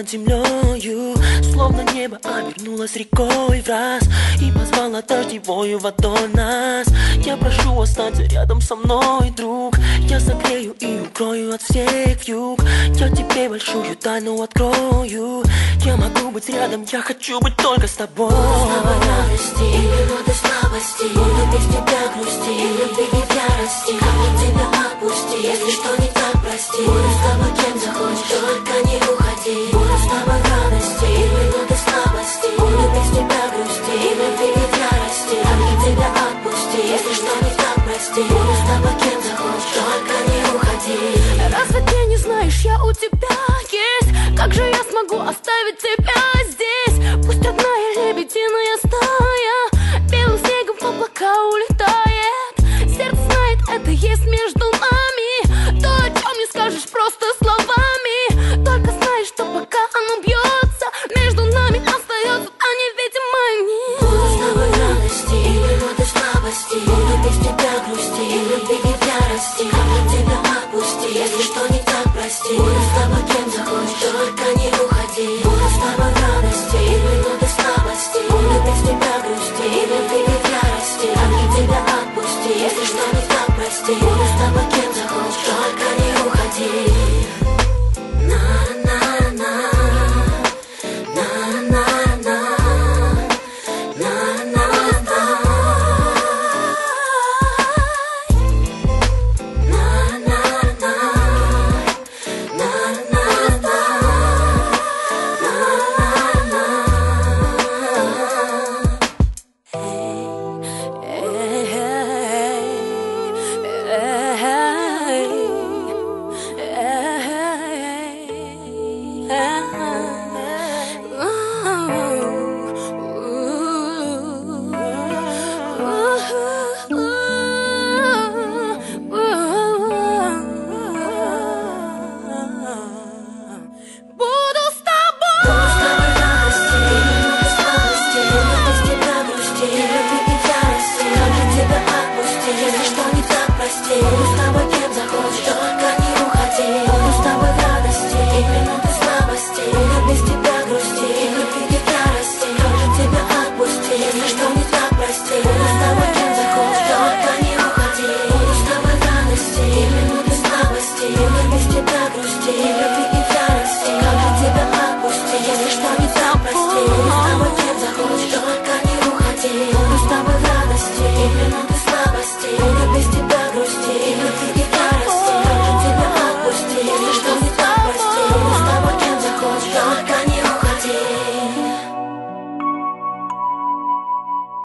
над землею Словно небо обернулось рекой в раз И позвала дождевою водой нас. Я прошу останься рядом со мной, друг Я согрею и укрою от всех юг Я тебе большую тайну открою. Я могу быть рядом, я хочу быть только с тобой. Снова радости и минуты слабости Буду без тебя грусти и любви не в ярости. Как тебя захочешь Буду с захочешь. Только не уходи. Буду с тобой И в минуты слабости. Буду без тебя грусти. И в любви ярости. Там я тебя отпусти Если что не так, прости? Буду с тобой захочешь. Только не уходи. Разве ты не знаешь, я у тебя есть? Как же я смогу оставить тебя? question.